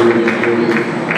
Amén.